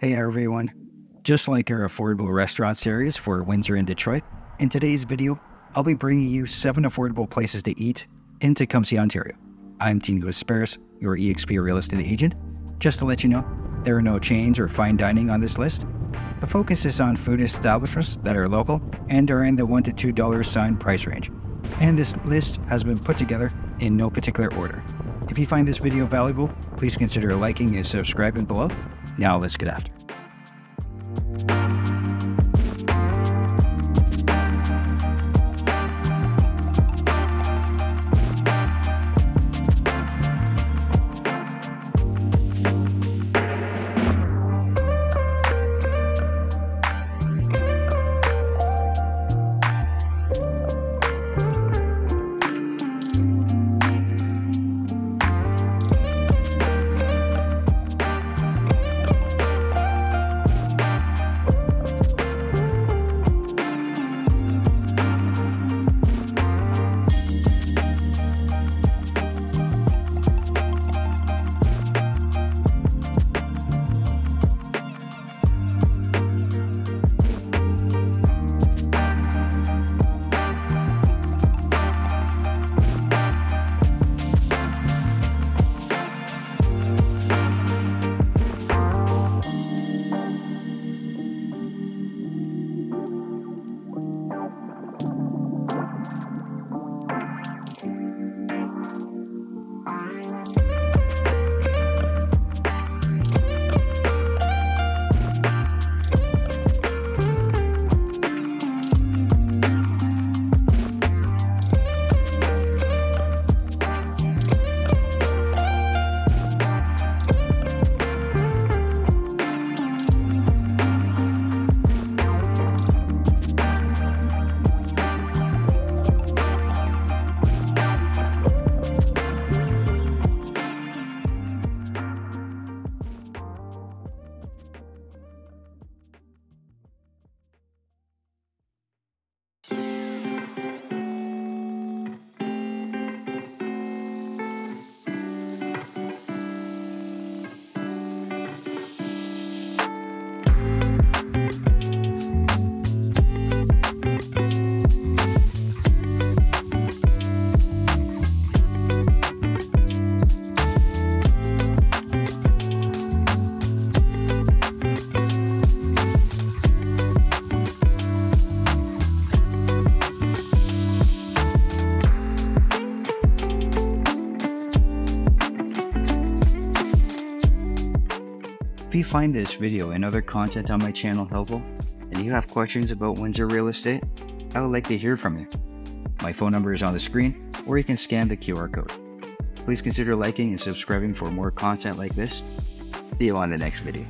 Hey everyone. Just like our affordable restaurant series for Windsor and Detroit, in today's video, I'll be bringing you 7 affordable places to eat in Tecumseh, Ontario. I'm Dino Kasparis, your eXp real estate agent. Just to let you know, there are no chains or fine dining on this list. The focus is on food establishments that are local and are in the $1 to $2 sign price range. And this list has been put together in no particular order. If you find this video valuable, please consider liking and subscribing below. Now let's get after. If you find this video and other content on my channel helpful, and you have questions about Windsor real estate, I would like to hear from you. My phone number is on the screen, or you can scan the QR code. Please consider liking and subscribing for more content like this. See you on the next video.